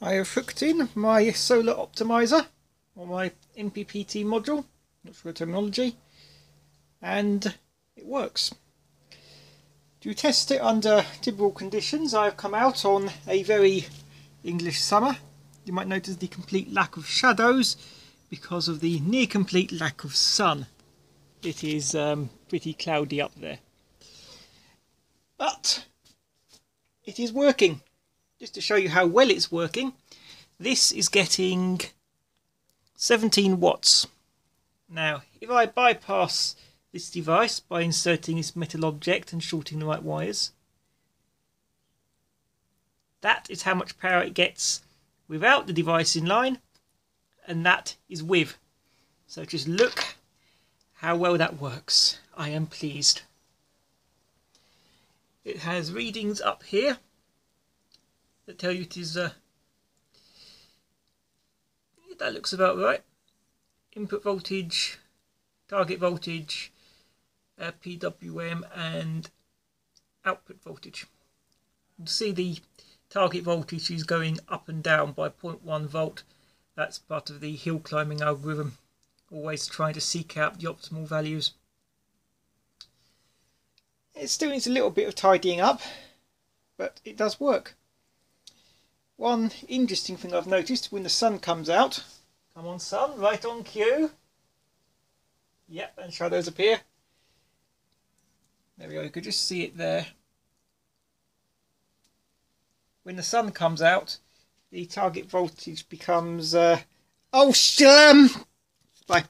I have hooked in my solar optimizer or my MPPT module, not sure the terminology, and it works. To test it under typical conditions I have come out on a very English summer. You might notice the complete lack of shadows because of the near complete lack of sun. It is um, pretty cloudy up there. But it is working. Just to show you how well it's working, this is getting 17 watts. Now, if I bypass this device by inserting this metal object and shorting the right wires, that is how much power it gets without the device in line, and that is with. So just look how well that works. I am pleased. It has readings up here that tell you it is uh, that looks about right. Input voltage target voltage uh, PWM and output voltage. You see the target voltage is going up and down by 0.1 volt. That's part of the hill climbing algorithm always trying to seek out the optimal values. It still needs a little bit of tidying up but it does work one interesting thing I've noticed when the sun comes out, come on sun, right on cue. Yep, and shadows appear. There we go, you could just see it there. When the sun comes out, the target voltage becomes, uh, oh, shlum! Bye.